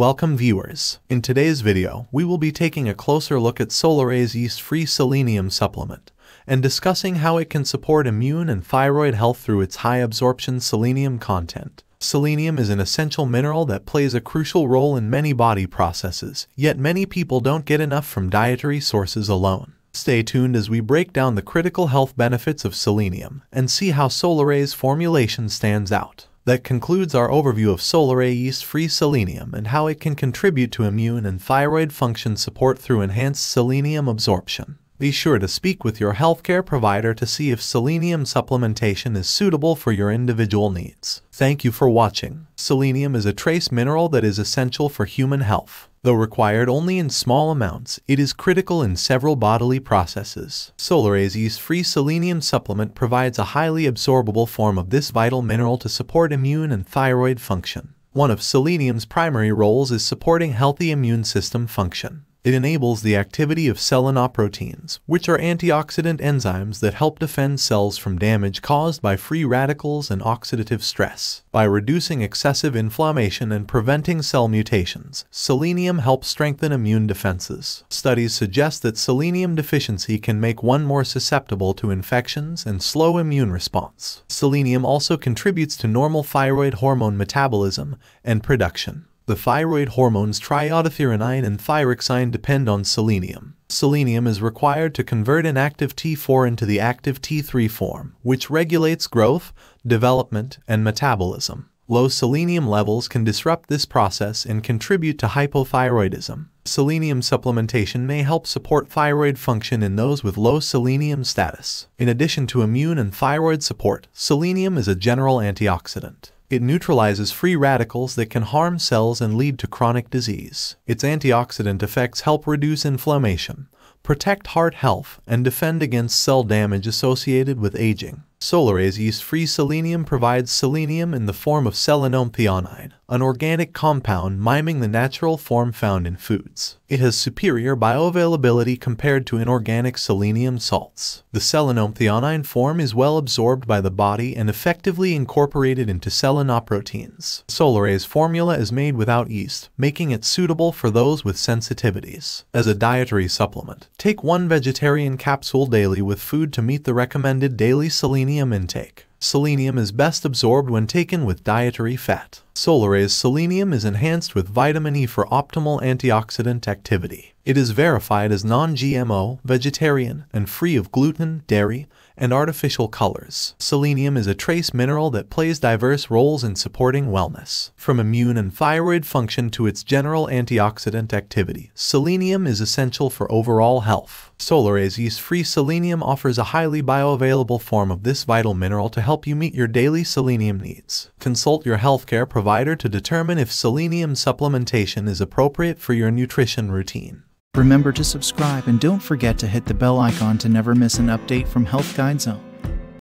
Welcome viewers. In today's video, we will be taking a closer look at Solaray's yeast-free selenium supplement and discussing how it can support immune and thyroid health through its high absorption selenium content. Selenium is an essential mineral that plays a crucial role in many body processes, yet many people don't get enough from dietary sources alone. Stay tuned as we break down the critical health benefits of selenium and see how Solaray's formulation stands out. That concludes our overview of Solaray's yeast-free selenium and how it can contribute to immune and thyroid function support through enhanced selenium absorption. Be sure to speak with your healthcare provider to see if selenium supplementation is suitable for your individual needs. Thank you for watching. Selenium is a trace mineral that is essential for human health. Though required only in small amounts, it is critical in several bodily processes. Solaray's yeast-free selenium supplement provides a highly absorbable form of this vital mineral to support immune and thyroid function. One of selenium's primary roles is supporting healthy immune system function. It enables the activity of selenoproteins, which are antioxidant enzymes that help defend cells from damage caused by free radicals and oxidative stress. By reducing excessive inflammation and preventing cell mutations, selenium helps strengthen immune defenses. Studies suggest that selenium deficiency can make one more susceptible to infections and slow immune response. Selenium also contributes to normal thyroid hormone metabolism and production. The thyroid hormones triiodothyronine and thyroxine depend on selenium. Selenium is required to convert inactive T4 into the active T3 form, which regulates growth, development, and metabolism. Low selenium levels can disrupt this process and contribute to hypothyroidism. Selenium supplementation may help support thyroid function in those with low selenium status. In addition to immune and thyroid support, selenium is a general antioxidant. It neutralizes free radicals that can harm cells and lead to chronic disease. Its antioxidant effects help reduce inflammation, protect heart health, and defend against cell damage associated with aging. Solaray's yeast-free selenium provides selenium in the form of selenomethionine, an organic compound miming the natural form found in foods. It has superior bioavailability compared to inorganic selenium salts. The selenomethionine form is well absorbed by the body and effectively incorporated into selenoproteins. Solaray's formula is made without yeast, making it suitable for those with sensitivities. As a dietary supplement, take one vegetarian capsule daily with food to meet the recommended daily selenium selenium intake. Selenium is best absorbed when taken with dietary fat. Solaray's selenium is enhanced with vitamin E for optimal antioxidant activity. It is verified as non-GMO, vegetarian, and free of gluten, dairy, and artificial colors. Selenium is a trace mineral that plays diverse roles in supporting wellness. From immune and thyroid function to its general antioxidant activity, selenium is essential for overall health. Solaray's yeast-free selenium offers a highly bioavailable form of this vital mineral to help you meet your daily selenium needs. Consult your healthcare provider to determine if selenium supplementation is appropriate for your nutrition routine. Remember to subscribe and don't forget to hit the bell icon to never miss an update from Health Guide Zone.